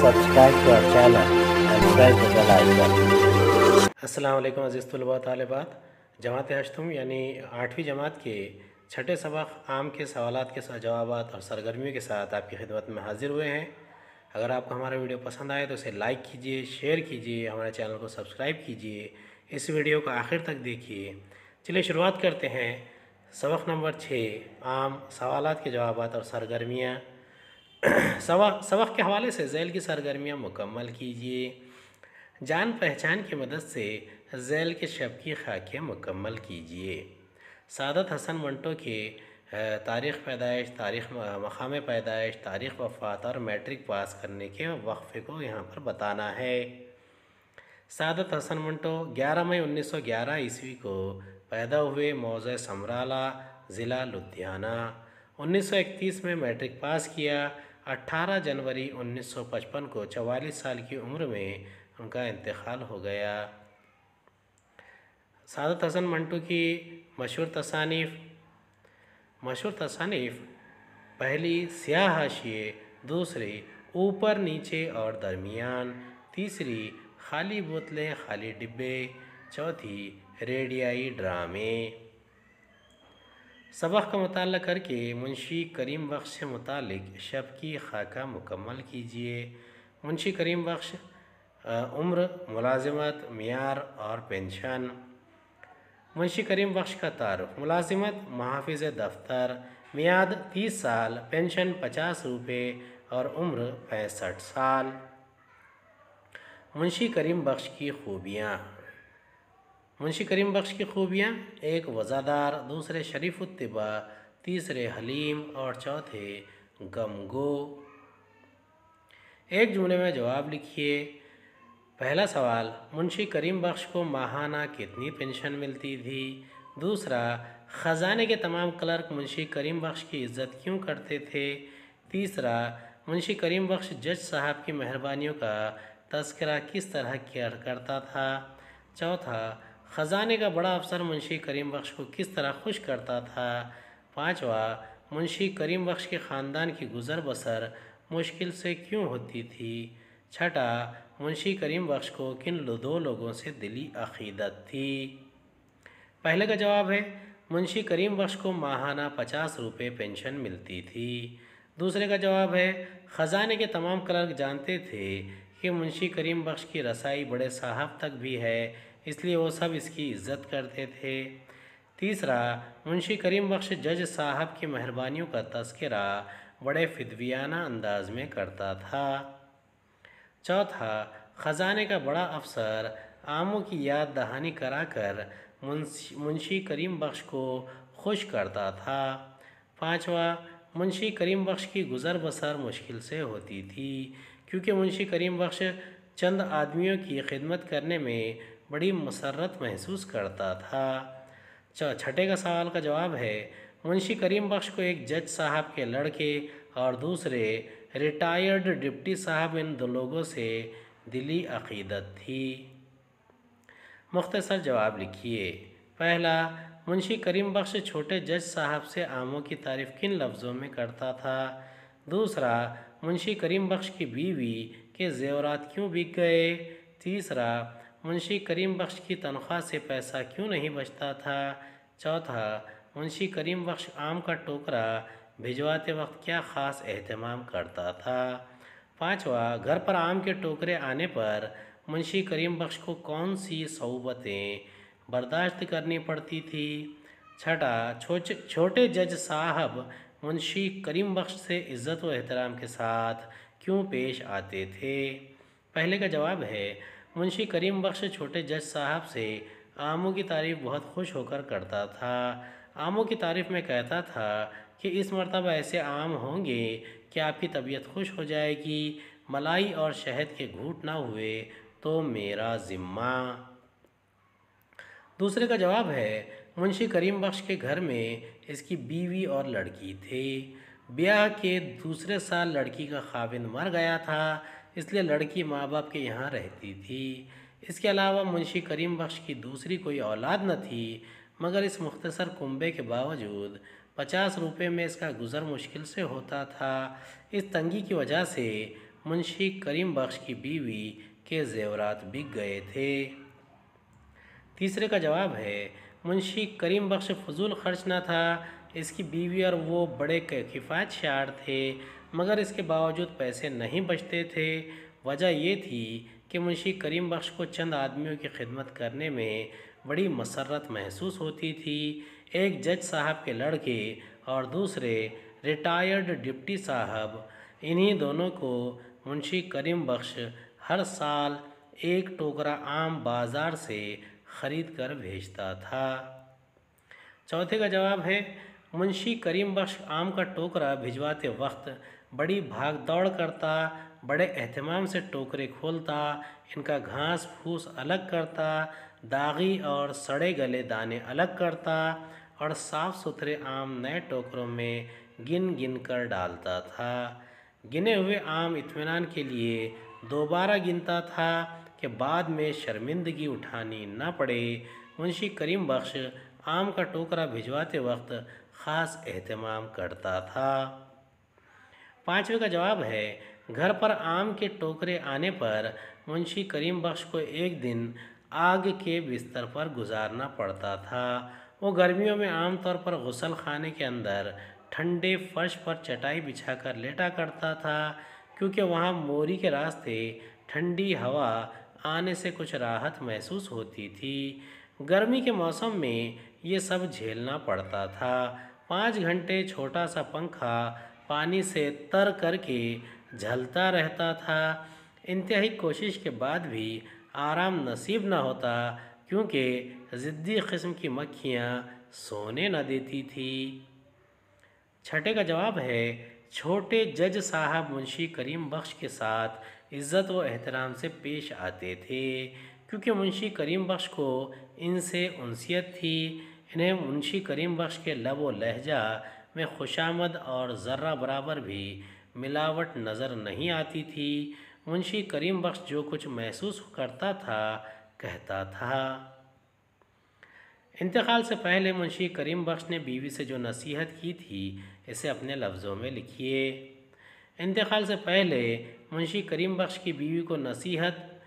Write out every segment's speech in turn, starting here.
subscribe to channel and press the bell icon. अस्सलाम अज़ीज़ तलबा तालिबात। जमात हश्तम यानी आठवीं जमात के छठे सबक आम के सवालात के साथ जवाबात और सरगर्मियों के साथ आपकी खिदमत में हाजिर हुए हैं। अगर आपको हमारा वीडियो पसंद आए तो इसे लाइक कीजिए, शेयर कीजिए, हमारे चैनल को सब्सक्राइब कीजिए। इस वीडियो को आखिर तक देखिए। चलिए शुरुआत करते हैं। सबक नंबर छः, आम सवाल के जवाब और सरगर्मियाँ। सबक सबक के हवाले से झैल की सरगर्मियाँ मुकम्मल कीजिए। जान पहचान की मदद से झैल के शब की खाकियाँ मुकम्मल कीजिए। सादत हसन मंटो के तारीख़ पैदाइश, तारीख़ मकाम पैदाइश, तारीख़ वफ़ात और मैट्रिक पास करने के वक्फ़े को यहाँ पर बताना है। सादत हसन मंटो 11 मई 1911 ईस्वी को पैदा हुए मौज़ समराला, ज़िला लुधियाना। 1931 में मैट्रिक पास किया। 18 जनवरी 1955 को 44 साल की उम्र में उनका इंतकाल हो गया। सादत हसन मंटू की मशहूर तसानीफ़ मशहूर तसानीफ़ पहली स्याह हाशिए दूसरी ऊपर नीचे और दरमियान, तीसरी खाली बोतलें, खाली डिब्बे, चौथी रेडियाई ड्रामे। सबक का मुताल करके मुंशी करीम बख्श से मुतालिक शब की खाका मुकम्मल कीजिए। मुंशी करीम बख्श उम्र, मुलाजमत मैार और पेंशन। मुंशी करीम बख्श का तारफ़, मुलाजमत, महाफिज दफ्तर, मियाद तीस साल, पेंशन पचास रुपये और उम्र पैंसठ साल। मुंशी करीम बख्श की खूबियाँ। मुंशी करीम बख्श की खूबियाँ, एक वज़ादार, दूसरे शरीफुत्तबा तीसरे हलीम और चौथे गमगो। एक जुमले में जवाब लिखिए। पहला सवाल, मुंशी करीम बख्श को माहाना कितनी पेंशन मिलती थी? दूसरा, ख़जाने के तमाम क्लर्क मुंशी करीम बख्श की इज़्ज़त क्यों करते थे? तीसरा, मुंशी करीम बख्श जज साहब की मेहरबानियों का तस्करा किस तरह किया करता था? चौथा ख़जाने का बड़ा अफसर मुंशी करीम बख्श को किस तरह खुश करता था? पाँचवा, मुंशी करीम बख्श के ख़ानदान की गुज़र बसर मुश्किल से क्यों होती थी? छठा, मुंशी करीम बख्श को किन दो लोगों से दिली अकीदत थी? पहले का जवाब है, मुंशी करीम बख्श को माहाना पचास रुपये पेंशन मिलती थी। दूसरे का जवाब है, ख़जाने के तमाम क्लर्क जानते थे कि मुंशी करीम बख्श की रसाई बड़े साहब तक भी है इसलिए वो सब इसकी इज़्ज़त करते थे। तीसरा, मुंशी करीम बख्श जज साहब की मेहरबानियों का तस्करा बड़े फिदवियाना अंदाज में करता था। चौथा, ख़जाने का बड़ा अफसर आमों की याद दहानी कराकर मुंशी करीम बख्श को खुश करता था। पांचवा, मुंशी करीम बख्श की गुज़र बसर मुश्किल से होती थी, क्योंकि मुंशी करीम बख्श चंद आदमियों की खिदमत करने में बड़ी मसरत महसूस करता था। छठे का सवाल का जवाब है, मुंशी करीम बख्श को एक जज साहब के लड़के और दूसरे रिटायर्ड डिप्टी साहब इन दो लोगों से दिली अकीदत थी। मुख्तसर जवाब लिखिए। पहला, मुंशी करीम बख्श छोटे जज साहब से आमों की तारीफ़ किन लफ्ज़ों में करता था? दूसरा, मुंशी करीम बख्श की बीवी के जेवरात क्यों बिक गए? तीसरा मुंशी करीम बख्श की तनख्वाह से पैसा क्यों नहीं बचता था? चौथा, मुंशी करीम बख्श आम का टोकरा भिजवाते वक्त क्या ख़ास अहतमाम करता था? पांचवा, घर पर आम के टोकरे आने पर मुंशी करीम बख्श को कौन सी सऊबतें बर्दाश्त करनी पड़ती थी? छठा छोटे छोटे जज साहब मुंशी करीम बख्श से इज़्ज़त व एहतराम के साथ क्यों पेश आते थे? पहले का जवाब है मुंशी करीम बख्श छोटे जज साहब से आमों की तारीफ़ बहुत खुश होकर करता था। आमों की तारीफ़ में कहता था कि इस मरतबा ऐसे आम होंगे कि आपकी तबीयत खुश हो जाएगी, मलाई और शहद के घूट ना हुए तो मेरा ज़िम्मा। दूसरे का जवाब है, मुंशी करीम बख्श के घर में इसकी बीवी और लड़की थे। ब्याह के दूसरे साल लड़की का खाविंद मर गया था। इसलिए लड़की माँ बाप के यहाँ रहती थी। इसके अलावा मुंशी करीम बख्श की दूसरी कोई औलाद न थी, मगर इस मुख्तसर कुंबे के बावजूद पचास रुपये में इसका गुज़र मुश्किल से होता था। इस तंगी की वजह से मुंशी करीम बख्श की बीवी के जेवरात बिक गए थे। तीसरे का जवाब है, मुंशी करीम बख्श फजूल खर्च न था, इसकी बीवी और वो बड़े किफ़ायत, शार थे। मगर इसके बावजूद पैसे नहीं बचते थे। वजह ये थी कि मुंशी करीम बख्श को चंद आदमियों की खिदमत करने में बड़ी मसरत महसूस होती थी। एक जज साहब के लड़के और दूसरे रिटायर्ड डिप्टी साहब, इन्हीं दोनों को मुंशी करीम बख्श हर साल एक टोकरा आम बाज़ार से ख़रीद कर भेजता था। चौथे का जवाब है, मुंशी करीम बख्श आम का टोकरा भिजवाते वक्त बड़ी भाग दौड़ करता, बड़े अहतमाम से टोकरे खोलता, इनका घास फूस अलग करता, दागी और सड़े गले दाने अलग करता और साफ़ सुथरे आम नए टोकरों में गिन गिन कर डालता था। गिने हुए आम इत्मीनान के लिए दोबारा गिनता था कि बाद में शर्मिंदगी उठानी न पड़े। मुंशी करीम बख्श आम का टोकरा भिजवाते वक्त ख़ास एहतमाम करता था। पाँचवें का जवाब है, घर पर आम के टोकरे आने पर मुंशी करीम बख्श को एक दिन आग के बिस्तर पर गुजारना पड़ता था। वो गर्मियों में आमतौर पर गसल खाने के अंदर ठंडे फर्श पर चटाई बिछाकर लेटा करता था, क्योंकि वहाँ मोरी के रास्ते ठंडी हवा आने से कुछ राहत महसूस होती थी। गर्मी के मौसम में ये सब झेलना पड़ता था। पाँच घंटे छोटा सा पंखा पानी से तर करके झलता रहता था। इंतहाई कोशिश के बाद भी आराम नसीब न होता, क्योंकि ज़िद्दी किस्म की मक्खियाँ सोने न देती थी। छठे का जवाब है, छोटे जज साहब मुंशी करीम बख्श के साथ इज़्ज़त व एहतराम से पेश आते थे, क्योंकि मुंशी करीम बख्श को इनसे उनसीयत थी। इन्हें मुंशी करीम बख्श के लब व लहजा में खुशामद और ज़र्रा बराबर भी मिलावट नज़र नहीं आती थी। मुंशी करीम बख्श जो कुछ महसूस करता था, कहता था। इंतकाल से पहले मुंशी करीम बख्श ने बीवी से जो नसीहत की थी, इसे अपने लफ्ज़ों में लिखिए। इंतकाल से पहले मुंशी करीम बख्श की बीवी को नसीहत,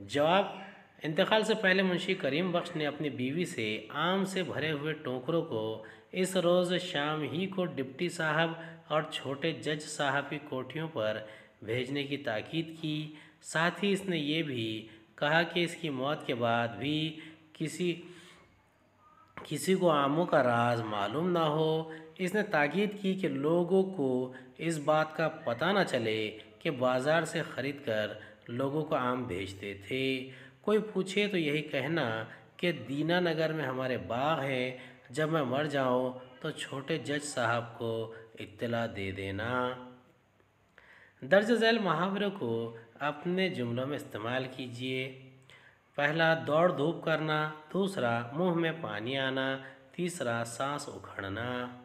जवाब इंतकाल से पहले मुंशी करीम बख्श ने अपनी बीवी से आम से भरे हुए टोकरों को इस रोज़ शाम ही को डिप्टी साहब और छोटे जज साहब की कोठियों पर भेजने की ताकीद की। साथ ही इसने ये भी कहा कि इसकी मौत के बाद भी किसी किसी को आमों का राज मालूम ना हो। इसने ताकीद की कि लोगों को इस बात का पता ना चले कि बाज़ार से ख़रीद कर लोगों को आम भेजते थे। कोई पूछे तो यही कहना कि दीना नगर में हमारे बाग हैं, जब मैं मर जाऊँ तो छोटे जज साहब को इत्तला दे देना। दर्ज झैल मुहावरों को अपने जुमलों में इस्तेमाल कीजिए। पहला, दौड़ धूप करना। दूसरा, मुँह में पानी आना। तीसरा, सांस उखड़ना।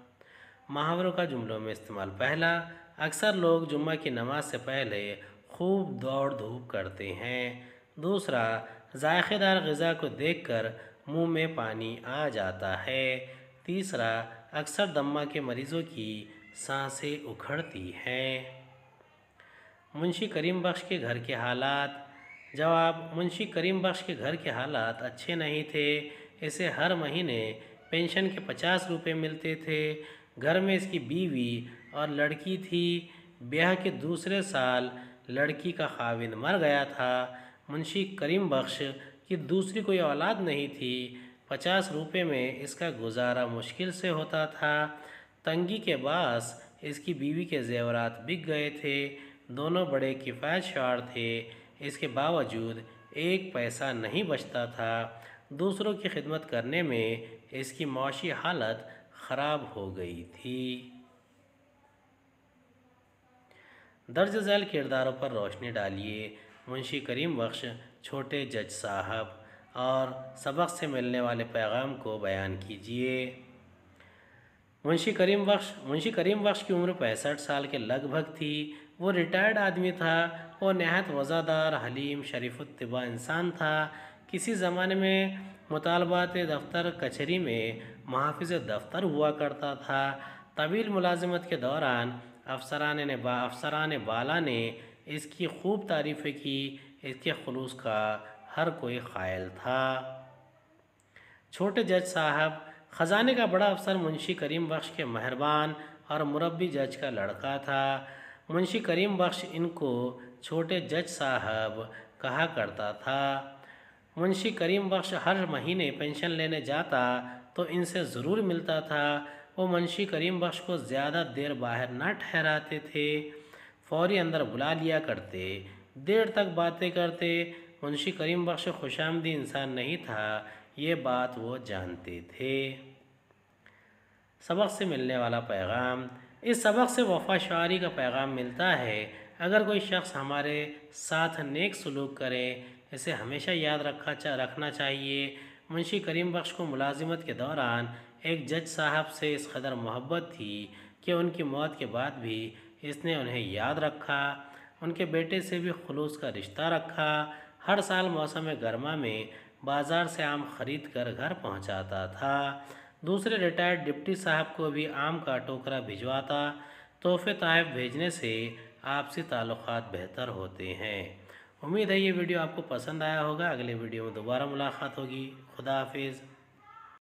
मुहावरों का जुमलों में इस्तेमाल पहला। अक्सर लोग जुम्मा की नमाज़ से पहले खूब दौड़ धूप करते हैं। दूसरा जायकेदार गज़ा को देखकर मुँह में पानी आ जाता है। तीसरा, अक्सर दम्मा के मरीज़ों की साँसें उखड़ती हैं। मुंशी करीम बख्श के घर के हालात। जवाब, मुंशी करीम बख्श के घर के हालात अच्छे नहीं थे। इसे हर महीने पेंशन के पचास रुपये मिलते थे। घर में इसकी बीवी और लड़की थी। ब्याह के दूसरे साल लड़की का खाविंद मर गया था। मुंशी करीम बख्श की दूसरी कोई औलाद नहीं थी। पचास रुपये में इसका गुजारा मुश्किल से होता था। तंगी के बास इसकी बीवी के जेवरात बिक गए थे। दोनों बड़े किफ़ायत शार थे। इसके बावजूद एक पैसा नहीं बचता था। दूसरों की खिदमत करने में इसकी माशी हालत ख़राब हो गई थी। दर्ज झैल किरदारों पर रोशनी डालिए। मुंशी करीम बख्श, छोटे जज साहब और सबक से मिलने वाले पैगाम को बयान कीजिए। मुंशी करीम बख्श, मुंशी करीम बख्श की उम्र पैंसठ साल के लगभग थी। वो रिटायर्ड आदमी था। वो नहायत वज़ादार हलीम, शरीफ़ुत्तबा इंसान था। किसी ज़माने में मुतालबात दफ्तर कचहरी में महाफिज दफ्तर हुआ करता था। तवील मुलाजमत के दौरान अफसरान ने बा, अफसरान बाला ने इसकी खूब तारीफ़ें की इसके खलूस का हर कोई ख़ायल था। छोटे जज साहब, ख़जाने का बड़ा अफसर मुंशी करीम बख्श के मेहरबान और मुरबी जज का लड़का था। मुंशी करीम बख्श इनको छोटे जज साहब कहा करता था। मुंशी करीम बख्श हर महीने पेंशन लेने जाता तो इनसे ज़रूर मिलता था। वो मुंशी करीम बख्श को ज़्यादा देर बाहर ना ठहराते थे। फौरी अंदर बुला लिया करते, देर तक बातें करते। मुंशी करीम बख्श खुशामदी इंसान नहीं था, ये बात वो जानते थे। सबक से मिलने वाला पैगाम, इस सबक से वफा शारी का पैगाम मिलता है। अगर कोई शख्स हमारे साथ नेक सलूक करे, इसे हमेशा याद रखा चा, रखना चाहिए। मुंशी करीम बख्श को मुलाजिमत के दौरान एक जज साहब से इस कदर मोहब्बत थी कि उनकी मौत के बाद भी इसने उन्हें याद रखा, उनके बेटे से भी खलूस का रिश्ता रखा। हर साल मौसम गर्मा में बाज़ार से आम ख़रीद कर घर पहुंचाता था। दूसरे रिटायर्ड डिप्टी साहब को भी आम का टोकरा भिजवाता। तोहफे तहफ़ भेजने से आपसी ताल्लुक़ बेहतर होते हैं। उम्मीद है ये वीडियो आपको पसंद आया होगा। अगले वीडियो में दोबारा मुलाकात होगी। खुदा हाफिज़।